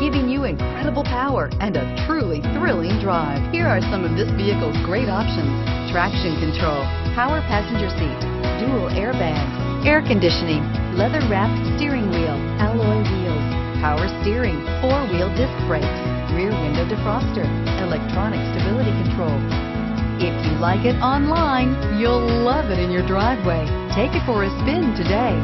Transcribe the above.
giving you incredible power and a truly thrilling drive. Here are some of this vehicle's great options. Traction control, power passenger seat, dual airbags, air conditioning, leather wrapped steering wheel, alloy wheels, power steering, four wheel disc brakes, rear window defroster, electronic stability control. If you like it online, you'll love it in your driveway. Take it for a spin today.